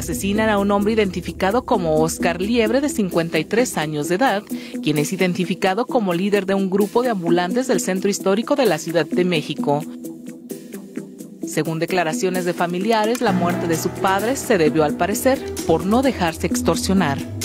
asesinan a un hombre identificado como Oscar Liebre de 53 años de edad, quien es identificado como líder de un grupo de ambulantes del centro histórico de la Ciudad de México. Según declaraciones de familiares, la muerte de su padre se debió al parecer por no dejarse extorsionar.